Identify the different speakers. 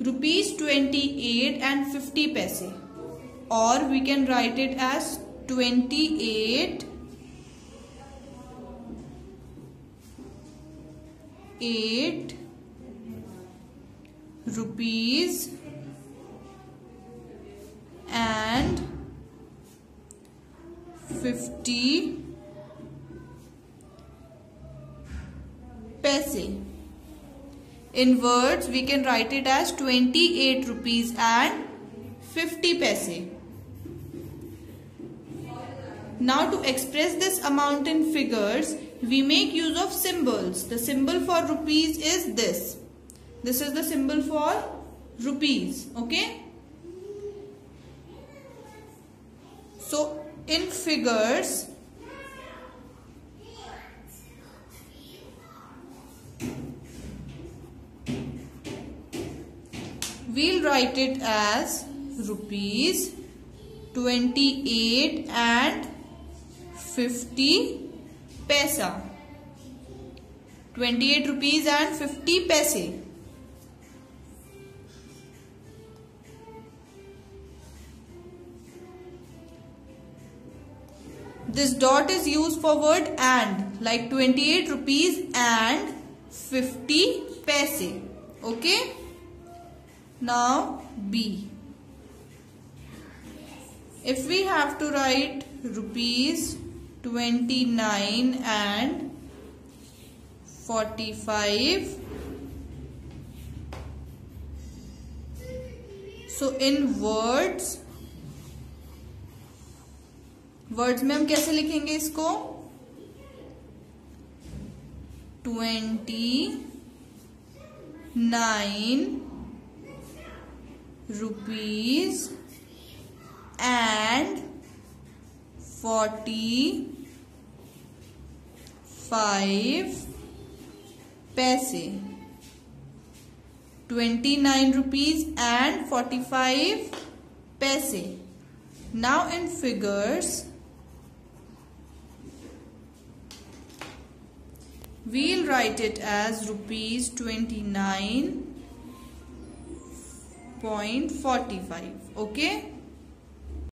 Speaker 1: rupees 28 and 50 paise. Or we can write it as 28 8 rupees and 50 paise in words we can write it as 28 rupees and 50 paise. Now to express this amount in figures we make use of symbols. The symbol for rupees is this. This is the symbol for rupees okay? So in figures we'll write it as rupees 28 and 50 paisa. 28 rupees and 50 paise. This dot is used for word and like 28 rupees and 50 paise. Okay now B if we have to write rupees 29 and 45 so in words words में हम कैसे लिखेंगे इसको twenty nine rupees and 45 paise. 29 rupees and 45 paise. Now in figures we'll write it as rupees 29 0.45 okay